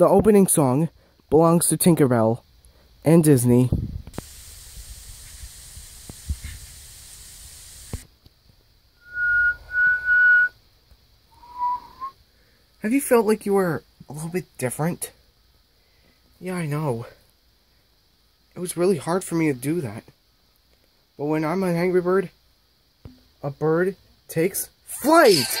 the opening song belongs to Tinkerbell and Disney. Have you felt like you were a little bit different? Yeah, I know. It was really hard for me to do that. But when I'm an angry bird, a bird takes flight!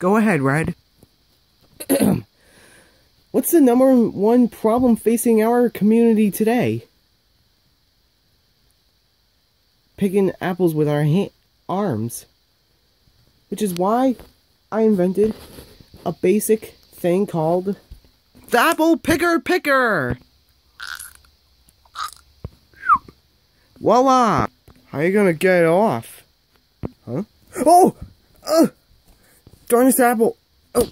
Go ahead, Red. What's the number one problem facing our community today? Picking apples with our arms. Which is why I invented a basic thing called the Apple Picker Picker! Voila! How you gonna get it off? Huh? Oh! Uh! Darn this apple! Oh!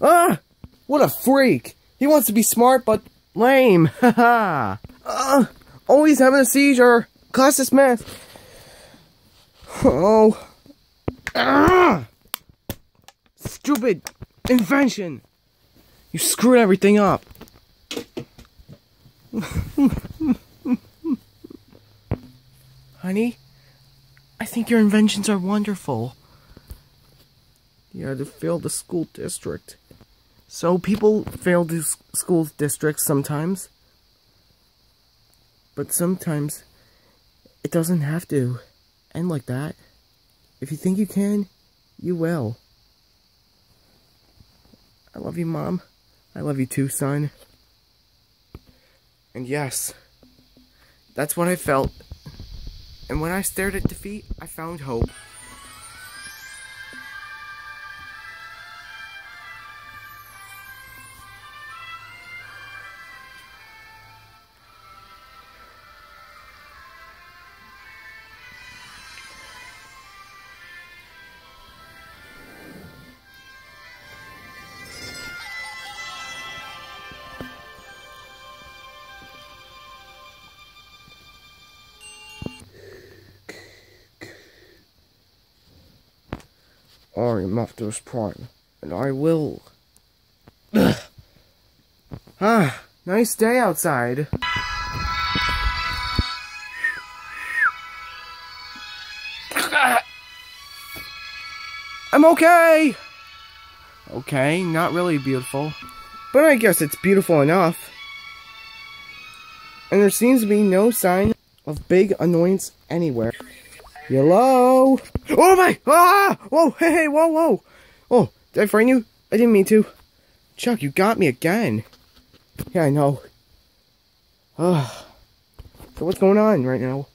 Ah! What a freak! He wants to be smart, but lame! Haha! uh, always having a seizure! Class dismissed! Oh! Ah! Stupid invention! You screwed everything up! Honey, I think your inventions are wonderful. You had to fail the school district. So people fail the school districts sometimes. But sometimes it doesn't have to end like that. If you think you can, you will. I love you, Mom. I love you too, son. And yes, that's what I felt. And when I stared at defeat, I found hope. I am Optimus Prime, and I will. ah, nice day outside. I'm okay! Okay, not really beautiful, but I guess it's beautiful enough. And there seems to be no sign of big annoyance anywhere. Hello? Oh my! Ah! Whoa! Hey! hey, Whoa! Whoa! Oh, did I frighten you? I didn't mean to. Chuck, you got me again. Yeah, I know. Ugh. So what's going on right now?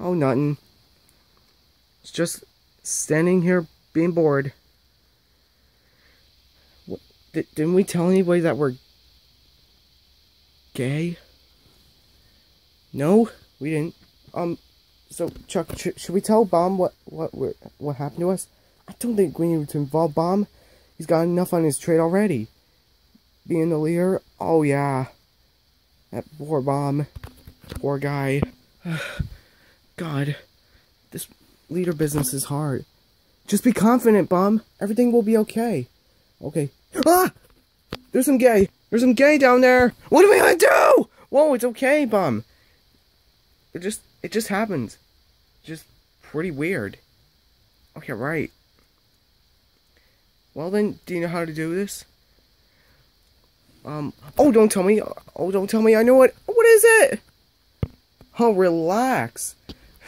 Oh, nothing. It's just standing here being bored. What, di- didn't we tell anybody that we're gay? No, we didn't. Um, so Chuck, sh should we tell Bomb what what what happened to us? I don't think we need to involve Bomb. He's got enough on his trade already. Being the leader, oh yeah, that poor Bomb, poor guy. God, this leader business is hard. Just be confident, Bomb. Everything will be okay. Okay. Ah! There's some gay. There's some gay down there. What are we gonna do? Whoa, it's okay, Bomb. It just it just happens. Just pretty weird. Okay, right. Well then, do you know how to do this? Um oh don't tell me oh don't tell me I know it what is it? Oh relax.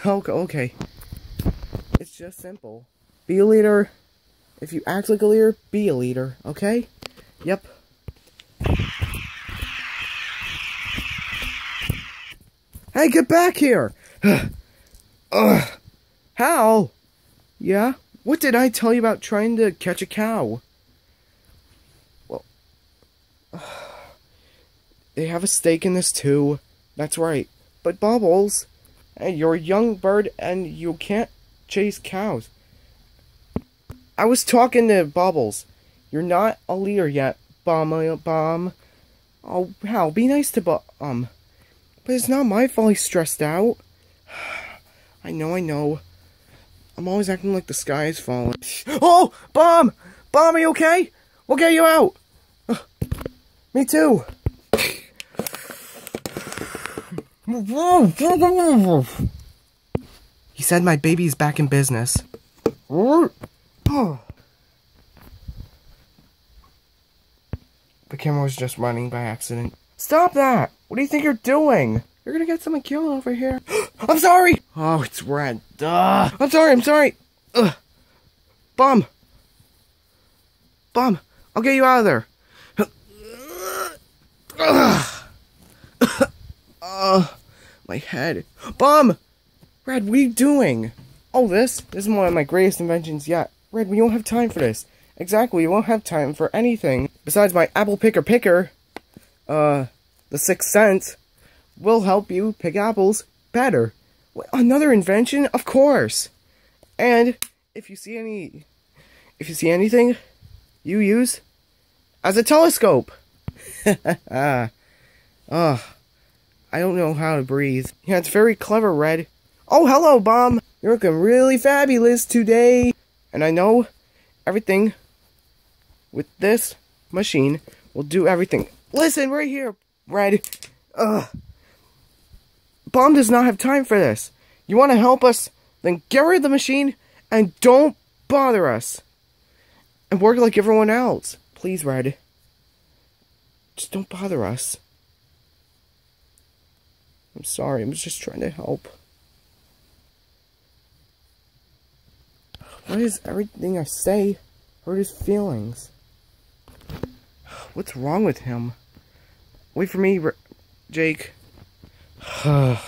Okay okay. It's just simple. Be a leader. If you act like a leader, be a leader, okay? Yep. Hey, get back here! Ugh. Hal! Yeah? What did I tell you about trying to catch a cow? Well, they have a stake in this too. That's right. But Bubbles, you're a young bird and you can't chase cows. I was talking to Bubbles. You're not a leader yet, Bomb. uh, Bomb. Oh, Hal, be nice to Bomb. But it's not my fault he's stressed out. I know, I know. I'm always acting like the sky is falling. Oh, Bomb! Bomb, are you okay? We'll get you out. Me too. He said my baby's back in business. The camera was just running by accident. Stop that! What do you think you're doing? You're gonna get someone killed over here. I'm sorry! Oh, it's red. Duh. I'm sorry, I'm sorry. Ugh. Bum. Bum. I'll get you out of there. Ugh. uh, my head. Bum! Red, what are you doing? Oh, this? This is one of my greatest inventions yet. Red, we don't have time for this. Exactly, we won't have time for anything besides my apple picker picker. Uh, the sixth sense will help you pick apples better. Another invention? Of course. And if you see any, if you see anything, you use as a telescope. Ah, Ugh. I don't know how to breathe. Yeah, it's very clever, Red. Oh, hello, Bomb. You're looking really fabulous today. And I know everything with this machine will do everything. Listen, right here, Red. Ugh. Bomb does not have time for this. You want to help us? Then get rid of the machine and don't bother us. And work like everyone else. Please, Red. Just don't bother us. I'm sorry, I'm just trying to help. Why does everything I say hurt his feelings? What's wrong with him? Wait for me, R- Jake.